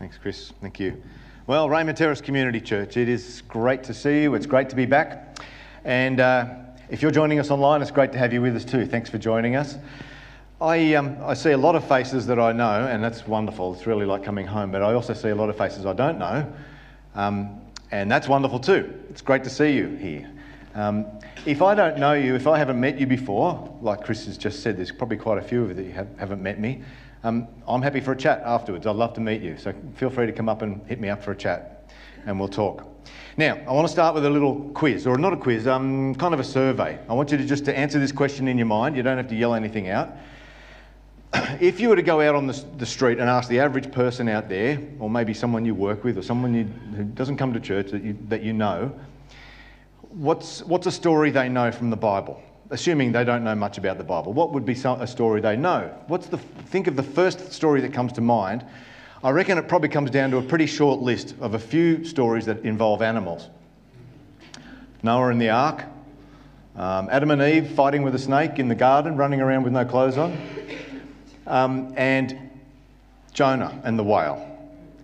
Thanks, Chris. Thank you. Well, Raymond Terrace Community Church, it is great to see you. It's great to be back. And uh, if you're joining us online, it's great to have you with us too. Thanks for joining us. I, um, I see a lot of faces that I know, and that's wonderful. It's really like coming home. But I also see a lot of faces I don't know, um, and that's wonderful too. It's great to see you here. Um, if I don't know you, if I haven't met you before, like Chris has just said, there's probably quite a few of you that have, haven't met me. Um, I'm happy for a chat afterwards. I'd love to meet you. So feel free to come up and hit me up for a chat and we'll talk. Now, I want to start with a little quiz, or not a quiz, um, kind of a survey. I want you to just to answer this question in your mind. You don't have to yell anything out. if you were to go out on the, the, street and ask the average person out there, or maybe someone you work with, or someone you, who doesn't come to church that you, that you know, what's, what's a story they know from the Bible? Assuming they don't know much about the Bible, what would be a story they know? What's the, think of the first story that comes to mind. I reckon it probably comes down to a pretty short list of a few stories that involve animals. Noah and the ark, um, Adam and Eve fighting with a snake in the garden, running around with no clothes on, um, and Jonah and the whale.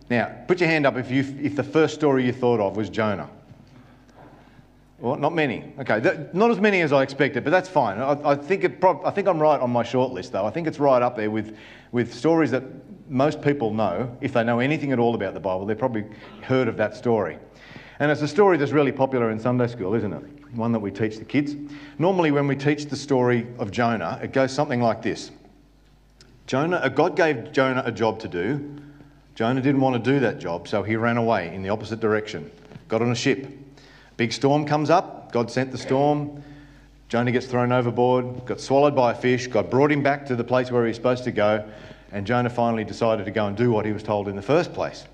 Now, put your hand up if, you, if the first story you thought of was Jonah. Well, not many. Okay, not as many as I expected, but that's fine. I, I think it prob- I think I'm right on my short list, though. I think it's right up there with, with stories that most people know. If they know anything at all about the Bible, they've probably heard of that story. And it's a story that's really popular in Sunday school, isn't it? One that we teach the kids. Normally, when we teach the story of Jonah, it goes something like this Jonah, uh, God gave Jonah a job to do. Jonah didn't want to do that job, so he ran away in the opposite direction, got on a ship Big storm comes up. God sent the storm. Jonah gets thrown overboard, got swallowed by a fish. God brought him back to the place where he was supposed to go. And Jonah finally decided to go and do what he was told in the first place.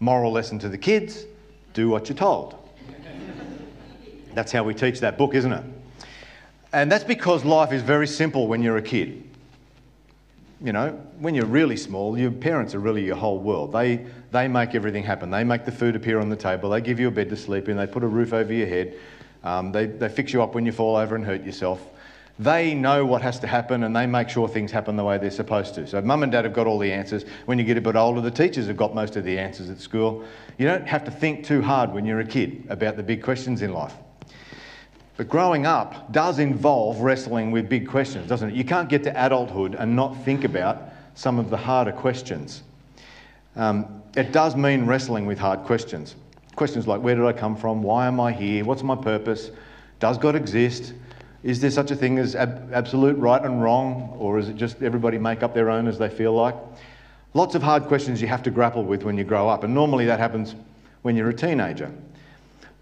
Moral lesson to the kids do what you're told. That's how we teach that book, isn't it? And that's because life is very simple when you're a kid you know, when you're really small, your parents are really your whole world. They, they make everything happen. They make the food appear on the table. They give you a bed to sleep in. They put a roof over your head. Um, they, they fix you up when you fall over and hurt yourself. They know what has to happen and they make sure things happen the way they're supposed to. So, mum and dad have got all the answers. When you get a bit older, the teachers have got most of the answers at school. You don't have to think too hard when you're a kid about the big questions in life. But growing up does involve wrestling with big questions, doesn't it? You can't get to adulthood and not think about some of the harder questions. Um, it does mean wrestling with hard questions. Questions like where did I come from? Why am I here? What's my purpose? Does God exist? Is there such a thing as ab- absolute right and wrong? Or is it just everybody make up their own as they feel like? Lots of hard questions you have to grapple with when you grow up, and normally that happens when you're a teenager.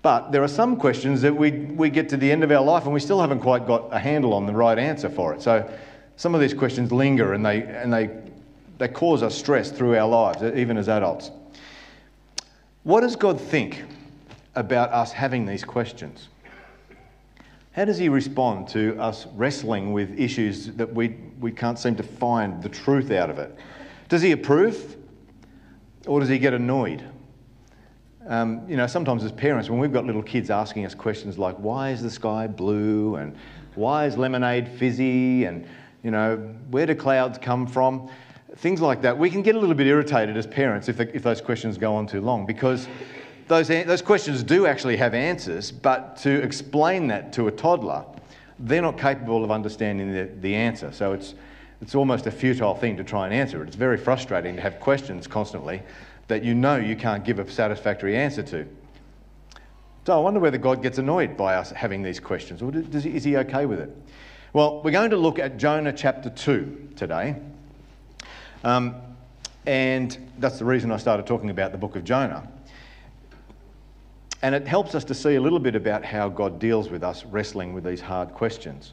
But there are some questions that we, we get to the end of our life and we still haven't quite got a handle on the right answer for it. So some of these questions linger and they, and they, they cause us stress through our lives, even as adults. What does God think about us having these questions? How does He respond to us wrestling with issues that we, we can't seem to find the truth out of it? Does He approve or does He get annoyed? Um, you know, sometimes as parents, when we've got little kids asking us questions like, why is the sky blue? And why is lemonade fizzy? And, you know, where do clouds come from? Things like that. We can get a little bit irritated as parents if, the, if those questions go on too long because those, those questions do actually have answers, but to explain that to a toddler, they're not capable of understanding the, the answer. So it's, it's almost a futile thing to try and answer it. It's very frustrating to have questions constantly that you know you can't give a satisfactory answer to. So I wonder whether God gets annoyed by us having these questions, or does is he okay with it? Well, we're going to look at Jonah chapter 2 today. Um, and that's the reason I started talking about the book of Jonah. And it helps us to see a little bit about how God deals with us wrestling with these hard questions.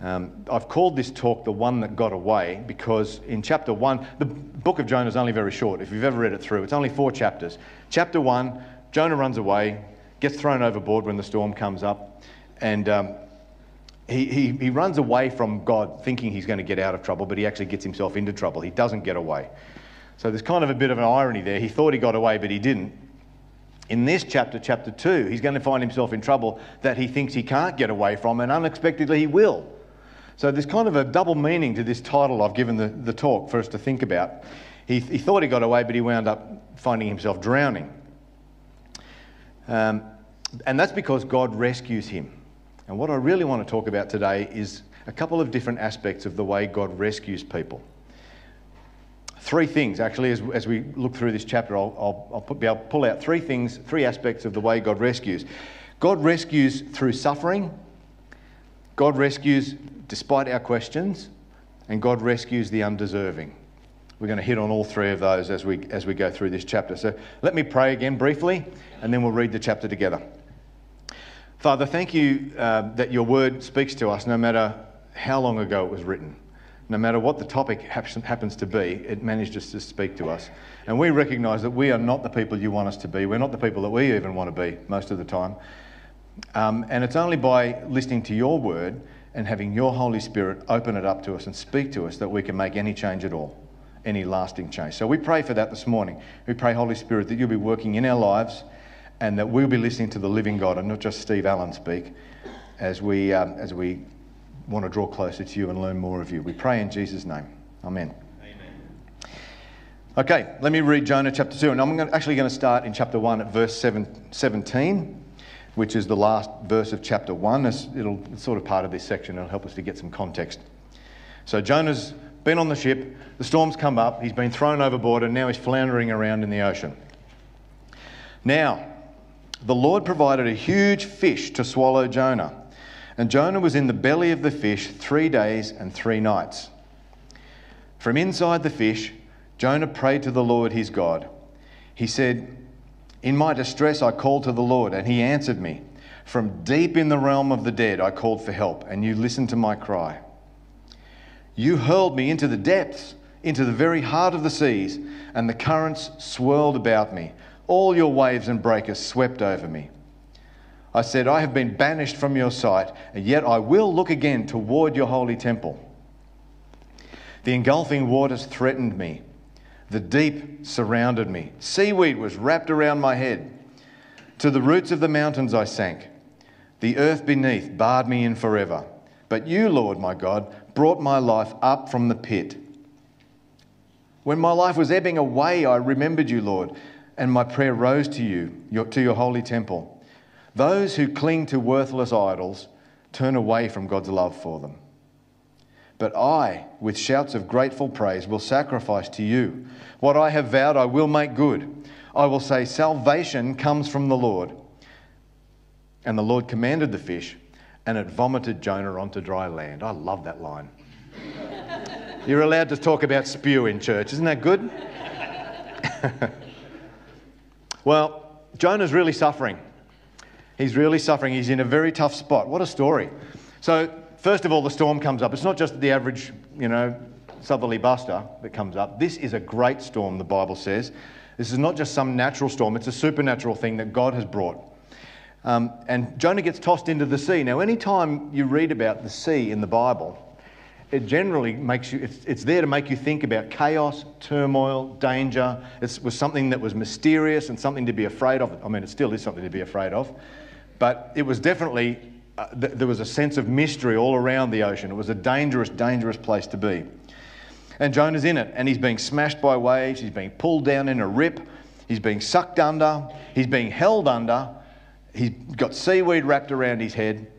Um, I've called this talk the one that got away because in chapter one, the book of Jonah is only very short. If you've ever read it through, it's only four chapters. Chapter one, Jonah runs away, gets thrown overboard when the storm comes up, and um, he, he, he runs away from God thinking he's going to get out of trouble, but he actually gets himself into trouble. He doesn't get away. So there's kind of a bit of an irony there. He thought he got away, but he didn't. In this chapter, chapter 2, he's going to find himself in trouble that he thinks he can't get away from, and unexpectedly he will. So there's kind of a double meaning to this title I've given the, the talk for us to think about. He, he thought he got away, but he wound up finding himself drowning. Um, and that's because God rescues him. And what I really want to talk about today is a couple of different aspects of the way God rescues people. Three things, actually, as, as we look through this chapter, I'll, I'll, I'll put, able pull out three things, three aspects of the way God rescues. God rescues through suffering, God rescues despite our questions, and God rescues the undeserving. We're going to hit on all three of those as we, as we go through this chapter. So let me pray again briefly, and then we'll read the chapter together. Father, thank you uh, that your word speaks to us no matter how long ago it was written. No matter what the topic happens to be, it manages to speak to us. And we recognize that we are not the people you want us to be. We're not the people that we even want to be most of the time. Um, and it's only by listening to your word and having your Holy Spirit open it up to us and speak to us that we can make any change at all any lasting change. So we pray for that this morning. We pray, Holy Spirit, that you'll be working in our lives and that we'll be listening to the living God and not just Steve Allen speak as we, um, as we want to draw closer to you and learn more of you. We pray in Jesus' name. Amen. Amen. Okay, let me read Jonah chapter 2. And I'm actually going to start in chapter 1 at verse 7, 17, which is the last verse of chapter 1. It's, it'll, it's sort of part of this section. It'll help us to get some context. So Jonah's been on the ship, the storm's come up, he's been thrown overboard, and now he's floundering around in the ocean. Now, the Lord provided a huge fish to swallow Jonah, and Jonah was in the belly of the fish three days and three nights. From inside the fish, Jonah prayed to the Lord his God. He said, In my distress I called to the Lord, and he answered me. From deep in the realm of the dead I called for help, and you listened to my cry. You hurled me into the depths, into the very heart of the seas, and the currents swirled about me. All your waves and breakers swept over me. I said, I have been banished from your sight, and yet I will look again toward your holy temple. The engulfing waters threatened me. The deep surrounded me. Seaweed was wrapped around my head. To the roots of the mountains I sank. The earth beneath barred me in forever. But you, Lord my God, brought my life up from the pit. When my life was ebbing away, I remembered you, Lord, and my prayer rose to you, your, to your holy temple. Those who cling to worthless idols turn away from God's love for them. But I, with shouts of grateful praise, will sacrifice to you. What I have vowed, I will make good. I will say, Salvation comes from the Lord. And the Lord commanded the fish and it vomited Jonah onto dry land. I love that line. You're allowed to talk about spew in church, isn't that good? well, Jonah's really suffering. He's really suffering. He's in a very tough spot. What a story. So, first of all, the storm comes up. It's not just the average, you know, southerly buster that comes up. This is a great storm, the Bible says. This is not just some natural storm, it's a supernatural thing that God has brought. Um, and Jonah gets tossed into the sea. Now, anytime you read about the sea in the Bible, it generally makes you, it's, it's there to make you think about chaos, turmoil, danger. It was something that was mysterious and something to be afraid of. I mean, it still is something to be afraid of. But it was definitely, uh, th- there was a sense of mystery all around the ocean. It was a dangerous, dangerous place to be. And Jonah's in it, and he's being smashed by waves, he's being pulled down in a rip, he's being sucked under, he's being held under, he's got seaweed wrapped around his head,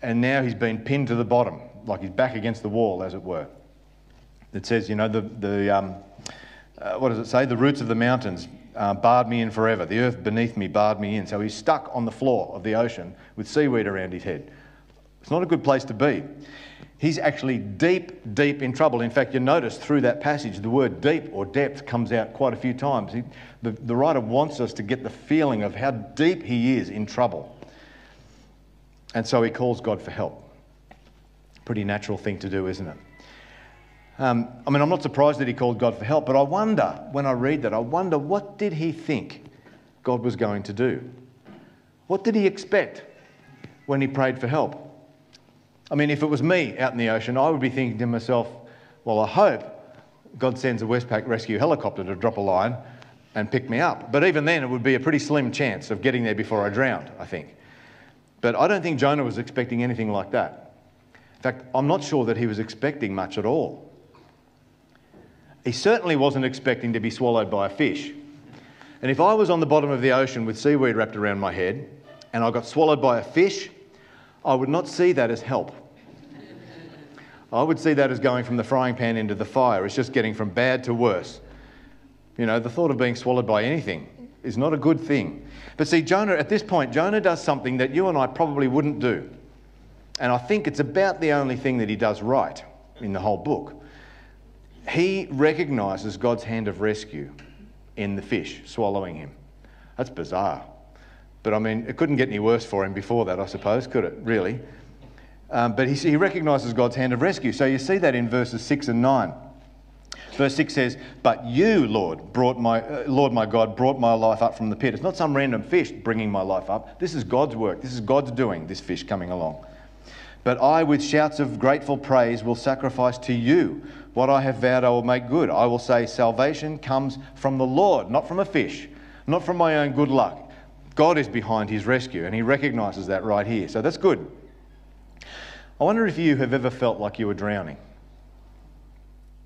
and now he's been pinned to the bottom, like he's back against the wall, as it were. It says, you know, the, the um, uh, what does it say? The roots of the mountains uh, barred me in forever. The earth beneath me barred me in. So he's stuck on the floor of the ocean with seaweed around his head. It's not a good place to be he's actually deep, deep in trouble. In fact, you notice through that passage the word deep or depth comes out quite a few times. He, the, the writer wants us to get the feeling of how deep he is in trouble. And so he calls God for help. Pretty natural thing to do, isn't it? Um, I mean, I'm not surprised that he called God for help, but I wonder, when I read that, I wonder what did he think God was going to do? What did he expect when he prayed for help? I mean, if it was me out in the ocean, I would be thinking to myself, well, I hope God sends a Westpac rescue helicopter to drop a line and pick me up. But even then, it would be a pretty slim chance of getting there before I drowned, I think. But I don't think Jonah was expecting anything like that. In fact, I'm not sure that he was expecting much at all. He certainly wasn't expecting to be swallowed by a fish. And if I was on the bottom of the ocean with seaweed wrapped around my head and I got swallowed by a fish, I would not see that as help. I would see that as going from the frying pan into the fire. It's just getting from bad to worse. You know, the thought of being swallowed by anything is not a good thing. But see, Jonah, at this point, Jonah does something that you and I probably wouldn't do. And I think it's about the only thing that he does right in the whole book. He recognizes God's hand of rescue in the fish swallowing him. That's bizarre. But I mean, it couldn't get any worse for him before that, I suppose, could it, really? Um, but he, he recognizes God's hand of rescue. So you see that in verses 6 and 9. Verse 6 says, But you, Lord, brought my, uh, Lord my God, brought my life up from the pit. It's not some random fish bringing my life up. This is God's work. This is God's doing, this fish coming along. But I, with shouts of grateful praise, will sacrifice to you what I have vowed I will make good. I will say, Salvation comes from the Lord, not from a fish, not from my own good luck. God is behind his rescue, and he recognizes that right here. So that's good. I wonder if you have ever felt like you were drowning.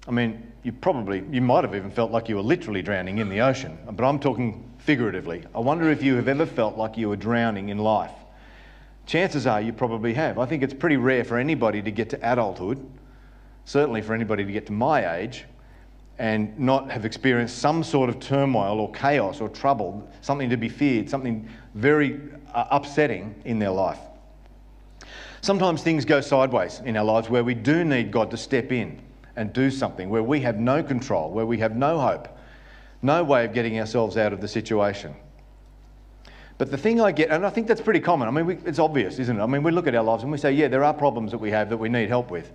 I mean, you probably, you might have even felt like you were literally drowning in the ocean, but I'm talking figuratively. I wonder if you have ever felt like you were drowning in life. Chances are you probably have. I think it's pretty rare for anybody to get to adulthood, certainly for anybody to get to my age, and not have experienced some sort of turmoil or chaos or trouble, something to be feared, something very uh, upsetting in their life. Sometimes things go sideways in our lives where we do need God to step in and do something, where we have no control, where we have no hope, no way of getting ourselves out of the situation. But the thing I get, and I think that's pretty common, I mean, we, it's obvious, isn't it? I mean, we look at our lives and we say, yeah, there are problems that we have that we need help with.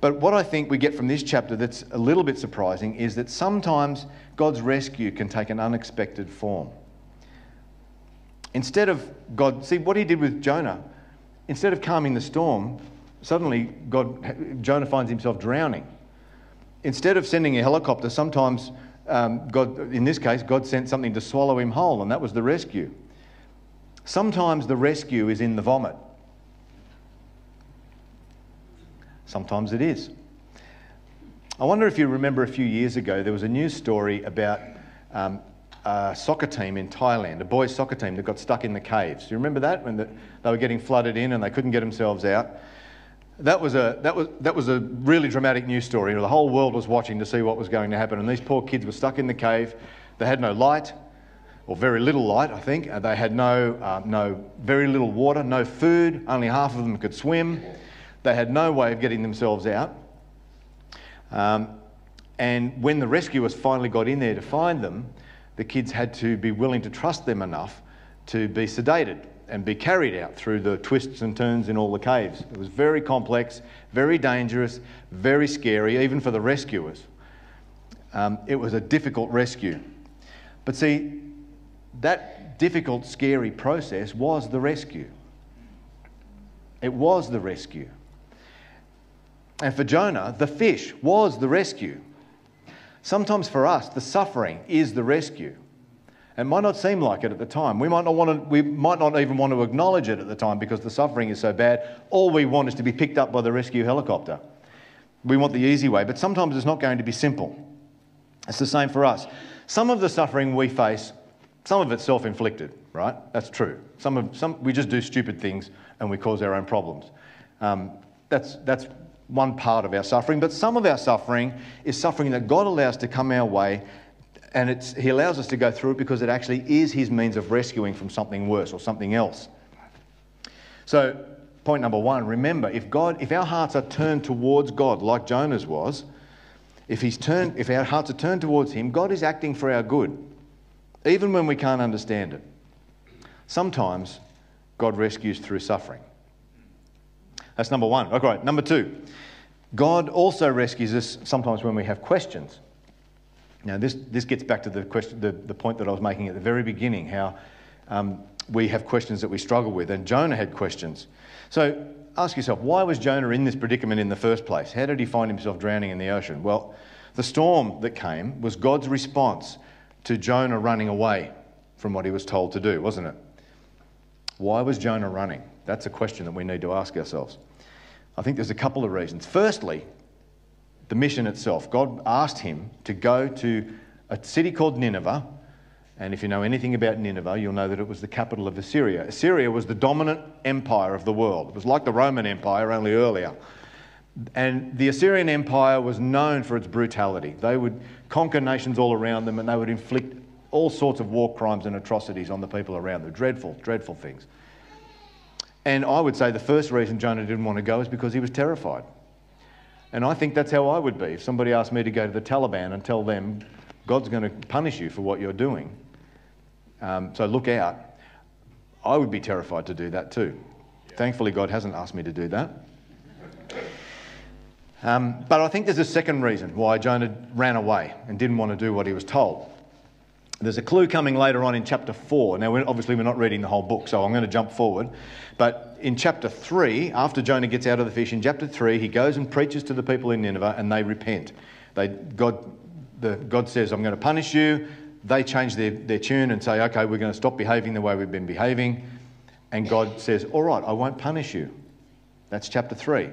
But what I think we get from this chapter that's a little bit surprising is that sometimes God's rescue can take an unexpected form. Instead of God, see what he did with Jonah, instead of calming the storm, suddenly God, Jonah finds himself drowning. Instead of sending a helicopter, sometimes um, God, in this case, God sent something to swallow him whole, and that was the rescue. Sometimes the rescue is in the vomit. Sometimes it is. I wonder if you remember a few years ago, there was a news story about um, a soccer team in Thailand, a boys' soccer team that got stuck in the caves. Do you remember that when the, they were getting flooded in and they couldn't get themselves out? That was, a, that, was, that was a really dramatic news story. The whole world was watching to see what was going to happen, and these poor kids were stuck in the cave. They had no light, or very little light, I think. They had no, uh, no, very little water, no food. Only half of them could swim. They had no way of getting themselves out. Um, and when the rescuers finally got in there to find them, the kids had to be willing to trust them enough to be sedated and be carried out through the twists and turns in all the caves. It was very complex, very dangerous, very scary, even for the rescuers. Um, it was a difficult rescue. But see, that difficult, scary process was the rescue. It was the rescue. And for Jonah, the fish was the rescue. Sometimes for us, the suffering is the rescue. It might not seem like it at the time. We might not want to, we might not even want to acknowledge it at the time because the suffering is so bad. All we want is to be picked up by the rescue helicopter. We want the easy way, but sometimes it's not going to be simple. It's the same for us. Some of the suffering we face, some of it's self-inflicted, right? That's true. Some of some we just do stupid things and we cause our own problems. Um, that's that's one part of our suffering, but some of our suffering is suffering that God allows to come our way, and it's, He allows us to go through it because it actually is His means of rescuing from something worse or something else. So, point number one remember, if, God, if our hearts are turned towards God, like Jonah's was, if, he's turned, if our hearts are turned towards Him, God is acting for our good, even when we can't understand it. Sometimes God rescues through suffering. That's number one. Okay, number two. God also rescues us sometimes when we have questions. Now, this, this gets back to the, question, the, the point that I was making at the very beginning how um, we have questions that we struggle with, and Jonah had questions. So, ask yourself, why was Jonah in this predicament in the first place? How did he find himself drowning in the ocean? Well, the storm that came was God's response to Jonah running away from what he was told to do, wasn't it? Why was Jonah running? That's a question that we need to ask ourselves. I think there's a couple of reasons. Firstly, the mission itself. God asked him to go to a city called Nineveh. And if you know anything about Nineveh, you'll know that it was the capital of Assyria. Assyria was the dominant empire of the world. It was like the Roman Empire, only earlier. And the Assyrian Empire was known for its brutality. They would conquer nations all around them and they would inflict all sorts of war crimes and atrocities on the people around them. Dreadful, dreadful things. And I would say the first reason Jonah didn't want to go is because he was terrified. And I think that's how I would be. If somebody asked me to go to the Taliban and tell them, God's going to punish you for what you're doing, um, so look out, I would be terrified to do that too. Yeah. Thankfully, God hasn't asked me to do that. Um, but I think there's a second reason why Jonah ran away and didn't want to do what he was told. There's a clue coming later on in chapter 4. Now, we're, obviously, we're not reading the whole book, so I'm going to jump forward. But in chapter 3, after Jonah gets out of the fish, in chapter 3, he goes and preaches to the people in Nineveh and they repent. They, God, the, God says, I'm going to punish you. They change their, their tune and say, okay, we're going to stop behaving the way we've been behaving. And God says, all right, I won't punish you. That's chapter 3.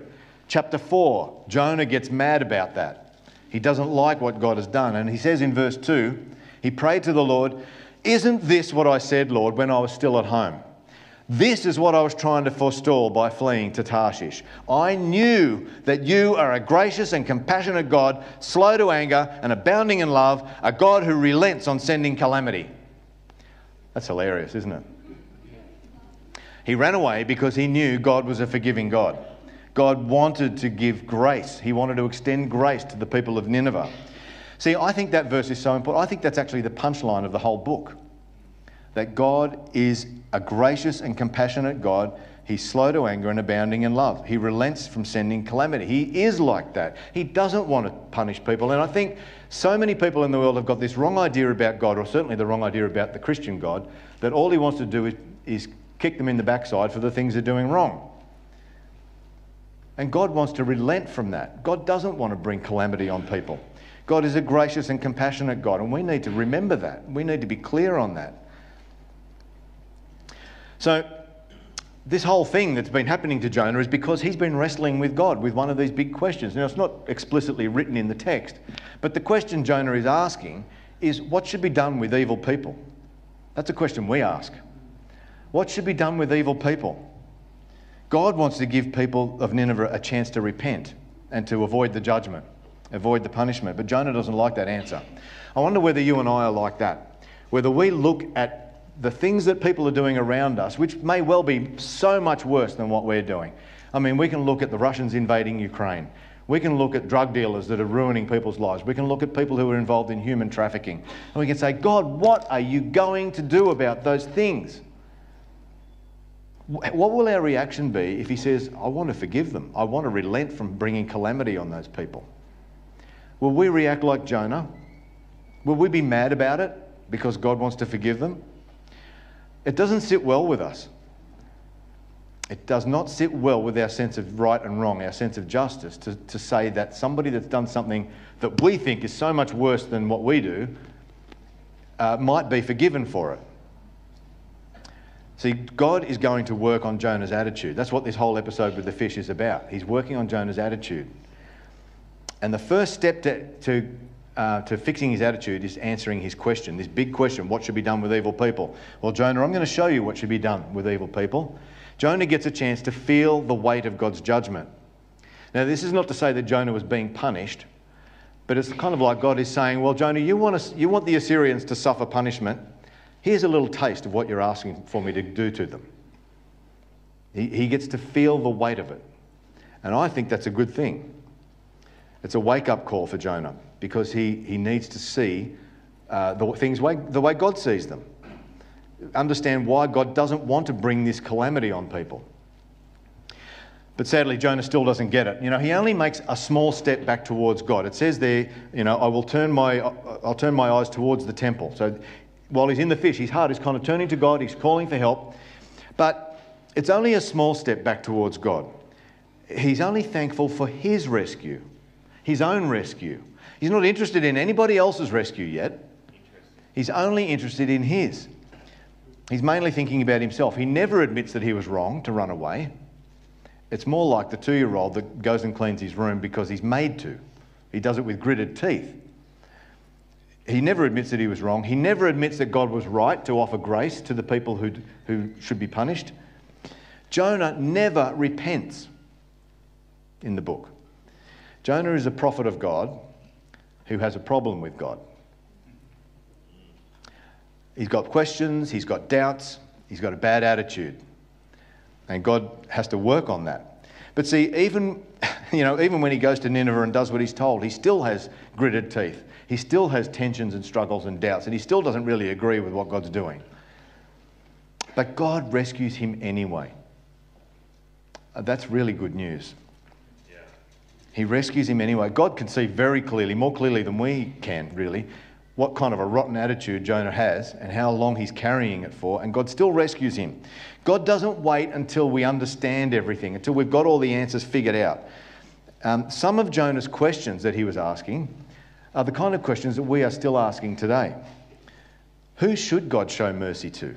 Chapter 4, Jonah gets mad about that. He doesn't like what God has done. And he says in verse 2, he prayed to the Lord, Isn't this what I said, Lord, when I was still at home? This is what I was trying to forestall by fleeing to Tarshish. I knew that you are a gracious and compassionate God, slow to anger and abounding in love, a God who relents on sending calamity. That's hilarious, isn't it? He ran away because he knew God was a forgiving God. God wanted to give grace, He wanted to extend grace to the people of Nineveh. See, I think that verse is so important. I think that's actually the punchline of the whole book. That God is a gracious and compassionate God. He's slow to anger and abounding in love. He relents from sending calamity. He is like that. He doesn't want to punish people. And I think so many people in the world have got this wrong idea about God, or certainly the wrong idea about the Christian God, that all he wants to do is, is kick them in the backside for the things they're doing wrong. And God wants to relent from that. God doesn't want to bring calamity on people. God is a gracious and compassionate God, and we need to remember that. We need to be clear on that. So, this whole thing that's been happening to Jonah is because he's been wrestling with God with one of these big questions. Now, it's not explicitly written in the text, but the question Jonah is asking is what should be done with evil people? That's a question we ask. What should be done with evil people? God wants to give people of Nineveh a chance to repent and to avoid the judgment avoid the punishment. But Jonah doesn't like that answer. I wonder whether you and I are like that. Whether we look at the things that people are doing around us, which may well be so much worse than what we're doing. I mean, we can look at the Russians invading Ukraine. We can look at drug dealers that are ruining people's lives. We can look at people who are involved in human trafficking. And we can say, God, what are you going to do about those things? What will our reaction be if He says, I want to forgive them? I want to relent from bringing calamity on those people? Will we react like Jonah? Will we be mad about it because God wants to forgive them? It doesn't sit well with us. It does not sit well with our sense of right and wrong, our sense of justice, to, to say that somebody that's done something that we think is so much worse than what we do uh, might be forgiven for it. See, God is going to work on Jonah's attitude. That's what this whole episode with the fish is about. He's working on Jonah's attitude. And the first step to, to, uh, to fixing his attitude is answering his question, this big question what should be done with evil people? Well, Jonah, I'm going to show you what should be done with evil people. Jonah gets a chance to feel the weight of God's judgment. Now, this is not to say that Jonah was being punished, but it's kind of like God is saying, Well, Jonah, you want, us, you want the Assyrians to suffer punishment. Here's a little taste of what you're asking for me to do to them. He, he gets to feel the weight of it. And I think that's a good thing. It's a wake up call for Jonah because he, he needs to see uh, the things way, the way God sees them. Understand why God doesn't want to bring this calamity on people. But sadly, Jonah still doesn't get it. You know, he only makes a small step back towards God. It says there, you know, I will turn my, I'll turn my eyes towards the temple. So while he's in the fish, his heart is kind of turning to God. He's calling for help. But it's only a small step back towards God. He's only thankful for his rescue his own rescue. He's not interested in anybody else's rescue yet. He's only interested in his. He's mainly thinking about himself. He never admits that he was wrong to run away. It's more like the two year old that goes and cleans his room because he's made to, He does it with gritted teeth. He never admits that he was wrong. He never admits that God was right to offer grace to the people who, who should be punished. Jonah never repents in the book. Jonah is a prophet of God who has a problem with God. He's got questions, he's got doubts, he's got a bad attitude. And God has to work on that. But see, even, you know, even when he goes to Nineveh and does what he's told, he still has gritted teeth. He still has tensions and struggles and doubts, and he still doesn't really agree with what God's doing. But God rescues him anyway. Uh, that's really good news. He rescues him anyway. God can see very clearly, more clearly than we can, really, what kind of a rotten attitude Jonah has and how long he's carrying it for, and God still rescues him. God doesn't wait until we understand everything, until we've got all the answers figured out. Um, some of Jonah's questions that he was asking are the kind of questions that we are still asking today. Who should God show mercy to?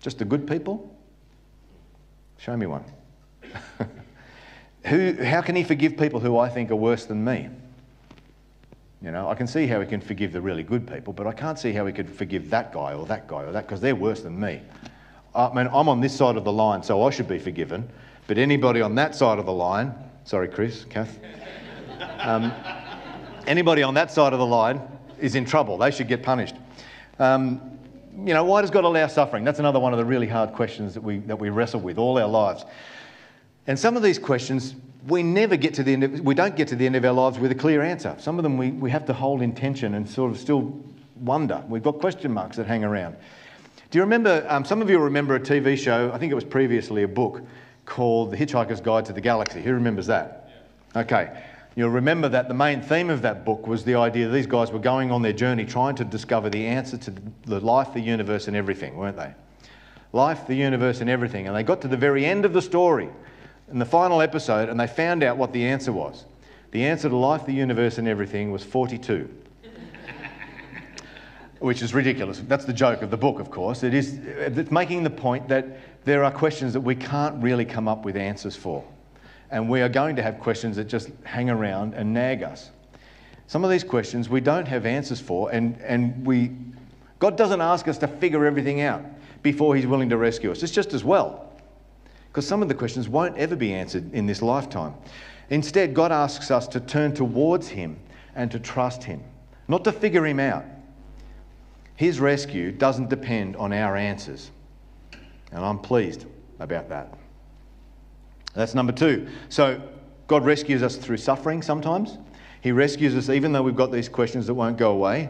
Just the good people? Show me one. who, how can he forgive people who I think are worse than me? You know, I can see how he can forgive the really good people, but I can't see how he could forgive that guy or that guy or that because they're worse than me. I mean, I'm on this side of the line, so I should be forgiven. But anybody on that side of the line, sorry, Chris, Kath, um, anybody on that side of the line is in trouble. They should get punished. Um, you know, why does God allow suffering? That's another one of the really hard questions that we, that we wrestle with all our lives. And some of these questions we never get to the end of, we don't get to the end of our lives with a clear answer. Some of them we, we have to hold in tension and sort of still wonder. We've got question marks that hang around. Do you remember, um, some of you remember a TV show, I think it was previously a book, called The Hitchhiker's Guide to the Galaxy. Who remembers that? Yeah. Okay. You'll remember that the main theme of that book was the idea that these guys were going on their journey trying to discover the answer to the life, the universe, and everything, weren't they? Life, the universe, and everything. And they got to the very end of the story in the final episode and they found out what the answer was. The answer to life, the universe, and everything was 42. Which is ridiculous. That's the joke of the book, of course. It is it's making the point that there are questions that we can't really come up with answers for. And we are going to have questions that just hang around and nag us. Some of these questions we don't have answers for, and, and we, God doesn't ask us to figure everything out before He's willing to rescue us. It's just as well because some of the questions won't ever be answered in this lifetime. Instead, God asks us to turn towards Him and to trust Him, not to figure Him out. His rescue doesn't depend on our answers, and I'm pleased about that. That's number two. So, God rescues us through suffering sometimes. He rescues us even though we've got these questions that won't go away.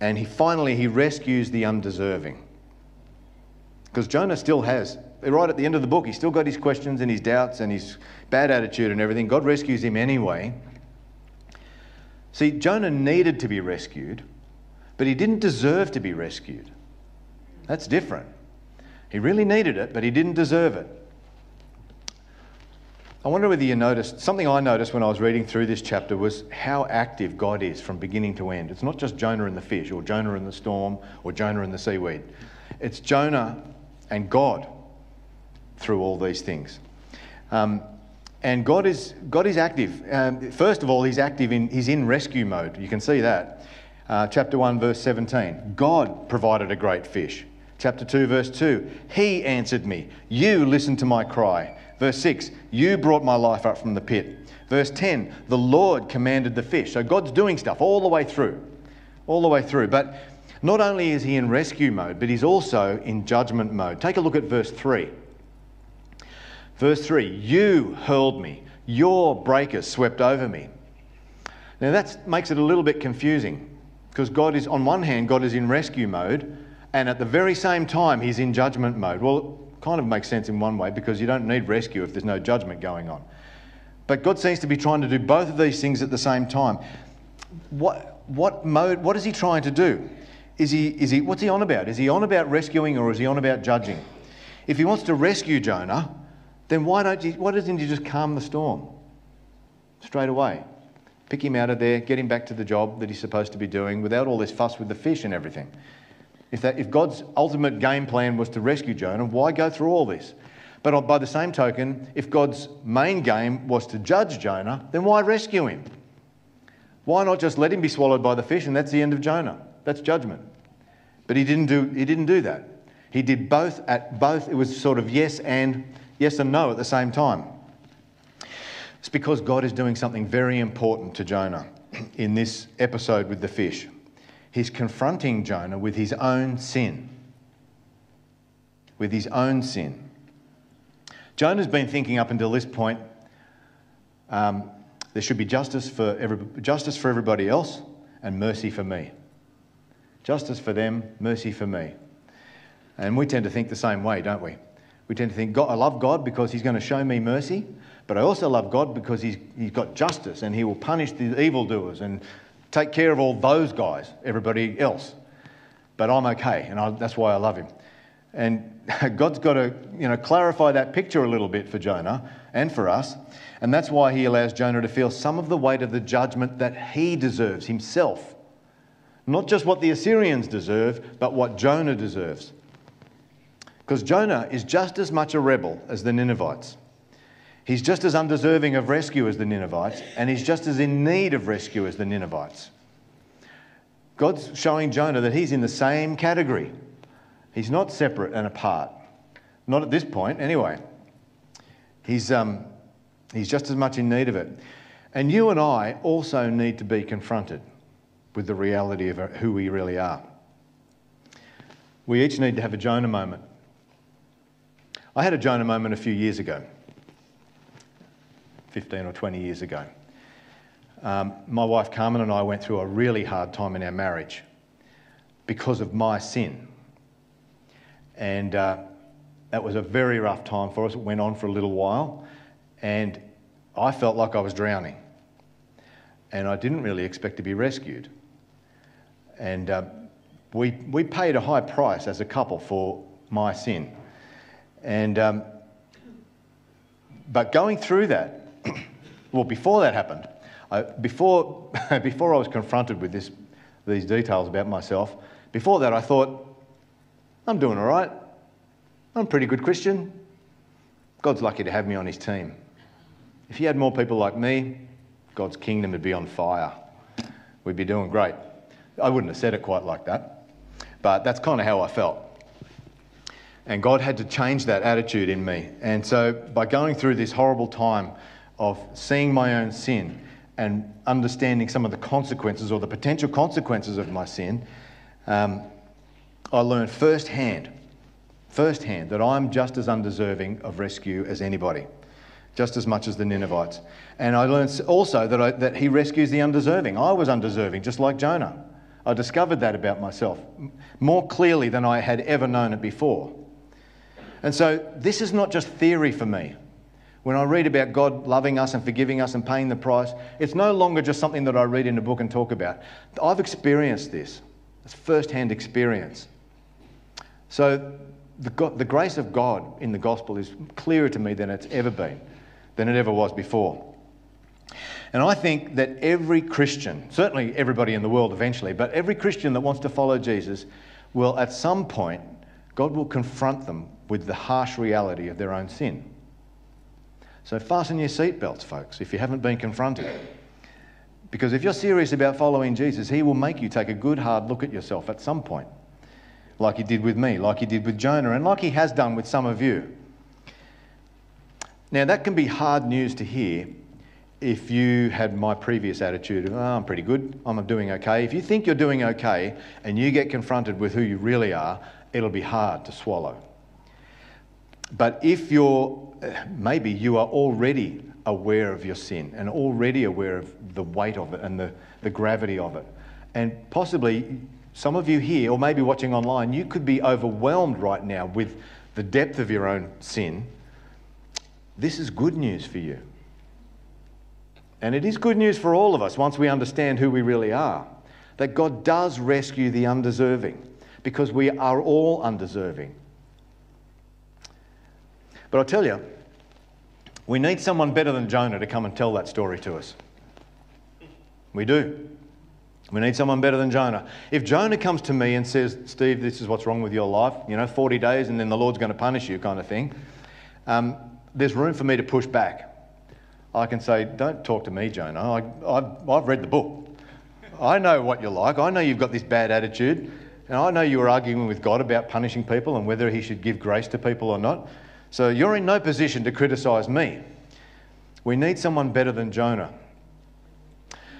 And he finally he rescues the undeserving. Because Jonah still has right at the end of the book, he's still got his questions and his doubts and his bad attitude and everything. God rescues him anyway. See, Jonah needed to be rescued, but he didn't deserve to be rescued. That's different. He really needed it, but he didn't deserve it. I wonder whether you noticed something I noticed when I was reading through this chapter was how active God is from beginning to end. It's not just Jonah and the fish, or Jonah and the storm, or Jonah and the seaweed. It's Jonah and God through all these things. Um, and God is, God is active. Um, first of all, He's active in, He's in rescue mode. You can see that. Uh, chapter 1, verse 17. God provided a great fish. Chapter 2, verse 2. He answered me. You listened to my cry. Verse 6. You brought my life up from the pit. Verse 10. The Lord commanded the fish. So God's doing stuff all the way through. All the way through. But not only is He in rescue mode, but He's also in judgment mode. Take a look at verse 3. Verse 3 You hurled me, your breakers swept over me. Now that makes it a little bit confusing because God is, on one hand, God is in rescue mode, and at the very same time, He's in judgment mode. Well, kind of makes sense in one way because you don't need rescue if there's no judgment going on. But God seems to be trying to do both of these things at the same time. What, what mode, what is He trying to do? Is he, is he, what's He on about? Is He on about rescuing or is He on about judging? If He wants to rescue Jonah, then why, don't you, why doesn't he just calm the storm straight away? Pick him out of there, get him back to the job that he's supposed to be doing without all this fuss with the fish and everything. If, that, if God's ultimate game plan was to rescue Jonah, why go through all this? But by the same token, if God's main game was to judge Jonah, then why rescue him? Why not just let him be swallowed by the fish and that's the end of Jonah? That's judgment. But he didn't do, he didn't do that. He did both at both. It was sort of yes and yes and no at the same time. It's because God is doing something very important to Jonah in this episode with the fish. He's confronting Jonah with his own sin. With his own sin. Jonah's been thinking up until this point um, there should be justice for, every, justice for everybody else and mercy for me. Justice for them, mercy for me. And we tend to think the same way, don't we? We tend to think, I love God because He's going to show me mercy, but I also love God because he's, he's got justice and He will punish the evildoers and take care of all those guys, everybody else. But I'm okay, and I, that's why I love Him. And God's got to you know, clarify that picture a little bit for Jonah and for us. And that's why he allows Jonah to feel some of the weight of the judgment that he deserves himself. Not just what the Assyrians deserve, but what Jonah deserves. Because Jonah is just as much a rebel as the Ninevites. He's just as undeserving of rescue as the Ninevites, and he's just as in need of rescue as the Ninevites. God's showing Jonah that he's in the same category. He's not separate and apart. Not at this point, anyway. He's, um, He's just as much in need of it. And you and I also need to be confronted with the reality of who we really are. We each need to have a Jonah moment. I had a Jonah moment a few years ago, 15 or 20 years ago. Um, my wife Carmen and I went through a really hard time in our marriage because of my sin. And uh, that was a very rough time for us. It went on for a little while and I felt like I was drowning. And I didn't really expect to be rescued. And uh, we, we paid a high price as a couple for my sin. And, um, but going through that, well, before that happened, I, before, before I was confronted with this, these details about myself, before that I thought, I'm doing all right. I'm a pretty good Christian. God's lucky to have me on his team. If he had more people like me, God's kingdom would be on fire. We'd be doing great. I wouldn't have said it quite like that, but that's kind of how I felt. And God had to change that attitude in me. And so, by going through this horrible time of seeing my own sin and understanding some of the consequences or the potential consequences of my sin, um, I learned firsthand, firsthand, that I'm just as undeserving of rescue as anybody just as much as the Ninevites. And I learned also that, I, that he rescues the undeserving. I was undeserving, just like Jonah. I discovered that about myself more clearly than I had ever known it before. And so this is not just theory for me. When I read about God loving us and forgiving us and paying the price, it's no longer just something that I read in a book and talk about. I've experienced this. It's first hand experience. So the, the grace of God in the gospel is clearer to me than it's ever been than it ever was before. And I think that every Christian, certainly everybody in the world eventually, but every Christian that wants to follow Jesus will at some point, God will confront them with the harsh reality of their own sin. So fasten your seatbelts, folks, if you haven't been confronted. Because if you're serious about following Jesus, He will make you take a good hard look at yourself at some point, like He did with me, like He did with Jonah, and like He has done with some of you. Now, that can be hard news to hear if you had my previous attitude of, oh, I'm pretty good, I'm doing okay. If you think you're doing okay and you get confronted with who you really are, it'll be hard to swallow. But if you're, eh, maybe you are already aware of your sin and already aware of the weight of it and the, the gravity of it, and possibly some of you here, or maybe watching online, you could be overwhelmed right now with the depth of your own sin this is good news for you. And it is good news for all of us once we understand who we really are. That God does rescue the undeserving because we are all undeserving. But I'll tell you, we need someone better than Jonah to come and tell that story to us. We do. We need someone better than Jonah. If Jonah comes to me and says, Steve, this is what's wrong with your life, you know, 40 days and then the Lord's going to punish you, kind of thing, um, there's room for me to push back. I can say, Don't talk to me, Jonah. I, have I've read the book. I know what you're like. I know you've got this bad attitude. And I know you were arguing with God about punishing people and whether He should give grace to people or not. So you're in no position to criticize me. We need someone better than Jonah.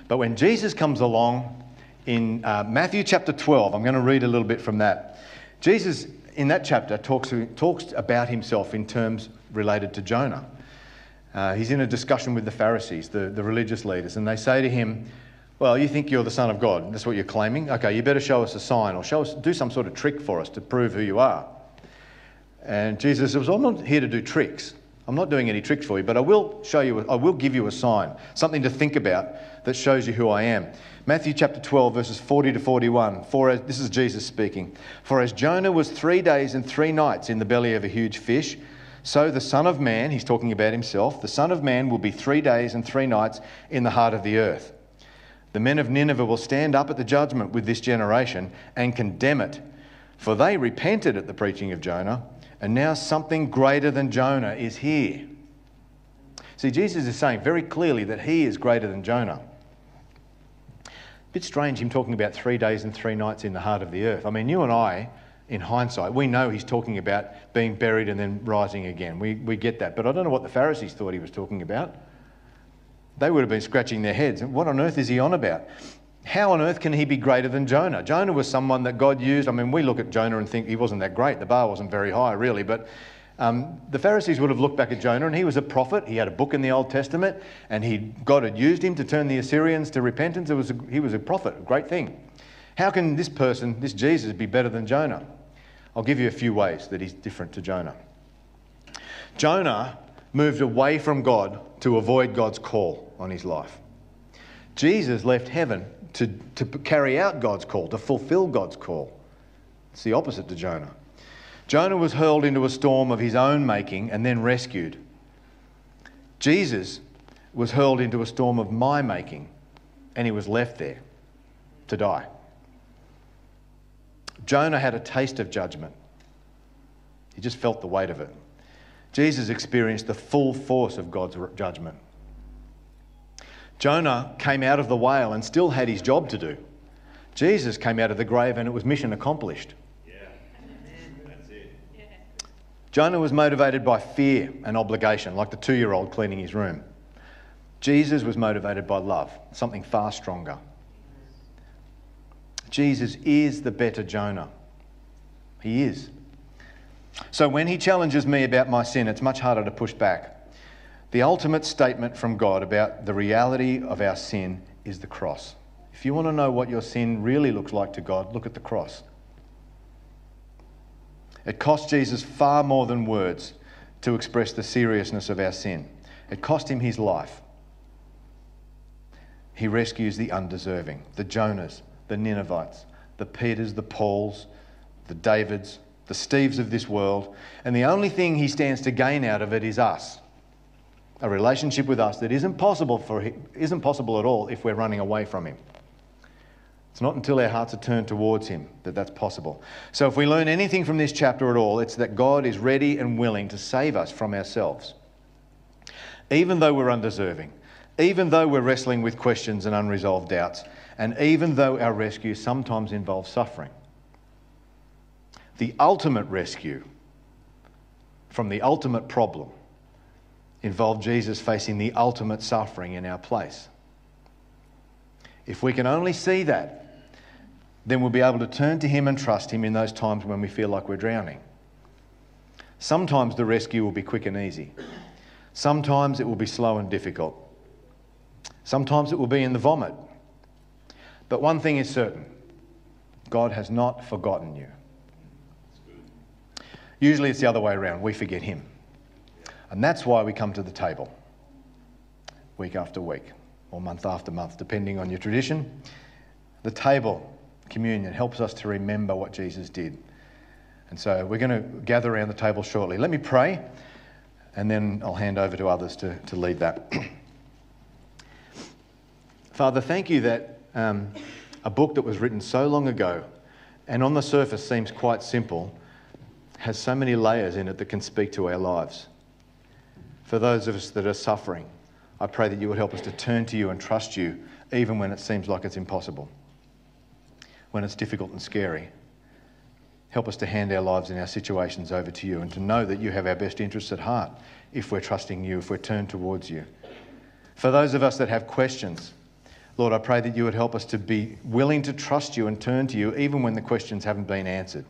But when Jesus comes along in uh, Matthew chapter 12, I'm going to read a little bit from that. Jesus, in that chapter, talks, talks about himself in terms related to Jonah. Uh, he's in a discussion with the Pharisees, the, the religious leaders, and they say to him, Well, you think you're the Son of God. That's what you're claiming. Okay, you better show us a sign or show us, do some sort of trick for us to prove who you are. And Jesus says, I'm not here to do tricks. I'm not doing any tricks for you, but I will show you, I will give you a sign, something to think about that shows you who I am. Matthew chapter 12, verses 40 to 41. For as, this is Jesus speaking. For as Jonah was three days and three nights in the belly of a huge fish, so the Son of Man, he's talking about himself, the Son of Man will be three days and three nights in the heart of the earth. The men of Nineveh will stand up at the judgment with this generation and condemn it, for they repented at the preaching of Jonah, and now something greater than Jonah is here. See, Jesus is saying very clearly that he is greater than Jonah. Bit strange him talking about three days and three nights in the heart of the earth. I mean, you and I, in hindsight, we know he's talking about being buried and then rising again. We, we get that. But I don't know what the Pharisees thought he was talking about. They would have been scratching their heads. What on earth is he on about? How on earth can he be greater than Jonah? Jonah was someone that God used. I mean, we look at Jonah and think he wasn't that great. The bar wasn't very high, really. But um, the Pharisees would have looked back at Jonah, and he was a prophet. He had a book in the Old Testament, and he, God had used him to turn the Assyrians to repentance. It was a, he was a prophet, a great thing. How can this person, this Jesus, be better than Jonah? I'll give you a few ways that he's different to Jonah. Jonah moved away from God to avoid God's call on his life. Jesus left heaven to, to carry out God's call, to fulfill God's call. It's the opposite to Jonah. Jonah was hurled into a storm of his own making and then rescued. Jesus was hurled into a storm of my making and he was left there to die. Jonah had a taste of judgment, he just felt the weight of it. Jesus experienced the full force of God's judgment. Jonah came out of the whale and still had his job to do. Jesus came out of the grave and it was mission accomplished. Yeah. That's it. Jonah was motivated by fear and obligation, like the two year old cleaning his room. Jesus was motivated by love, something far stronger. Jesus is the better Jonah. He is. So when he challenges me about my sin, it's much harder to push back. The ultimate statement from God about the reality of our sin is the cross. If you want to know what your sin really looks like to God, look at the cross. It cost Jesus far more than words to express the seriousness of our sin. It cost him his life. He rescues the undeserving, the Jonahs, the Ninevites, the Peters, the Pauls, the Davids, the Steves of this world, and the only thing he stands to gain out of it is us a relationship with us that isn't possible, for, isn't possible at all if we're running away from Him. It's not until our hearts are turned towards Him that that's possible. So, if we learn anything from this chapter at all, it's that God is ready and willing to save us from ourselves. Even though we're undeserving, even though we're wrestling with questions and unresolved doubts, and even though our rescue sometimes involves suffering. The ultimate rescue from the ultimate problem involved Jesus facing the ultimate suffering in our place. If we can only see that, then we'll be able to turn to Him and trust Him in those times when we feel like we're drowning. Sometimes the rescue will be quick and easy. Sometimes it will be slow and difficult. Sometimes it will be in the vomit. But one thing is certain God has not forgotten you. Usually it's the other way around. We forget Him. And that's why we come to the table week after week or month after month, depending on your tradition. The table, communion, helps us to remember what Jesus did. And so we're going to gather around the table shortly. Let me pray, and then I'll hand over to others to, to lead that. Father, thank you that um, a book that was written so long ago and on the surface seems quite simple has so many layers in it that can speak to our lives for those of us that are suffering. I pray that you would help us to turn to you and trust you even when it seems like it's impossible, when it's difficult and scary. Help us to hand our lives and our situations over to you and to know that you have our best interests at heart if we're trusting you, if we're turned towards you. For those of us that have questions, Lord, I pray that you would help us to be willing to trust you and turn to you even when the questions haven't been answered,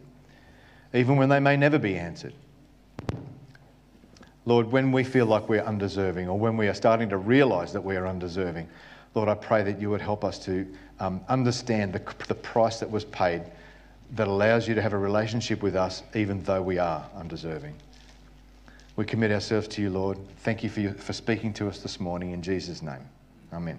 even when they may never be answered. Lord, when we feel like we're undeserving or when we are starting to realize that we are undeserving, Lord, I pray that you would help us to um, understand the, the price that was paid that allows you to have a relationship with us even though we are undeserving. We commit ourselves to you, Lord. Thank you for, you, for speaking to us this morning in Jesus' name. Amen.